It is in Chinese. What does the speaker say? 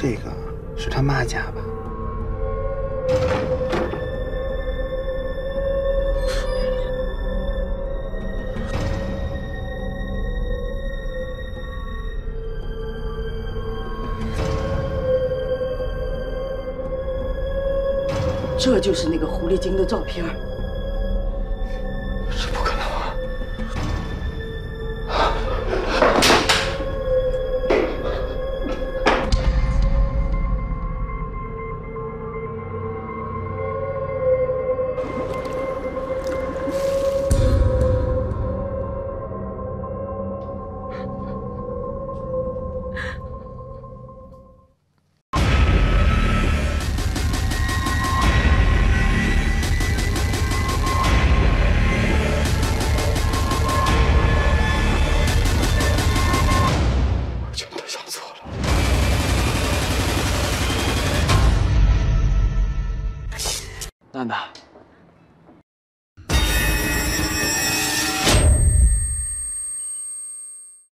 这个是他妈家吧。这就是那个狐狸精的照片。娜娜。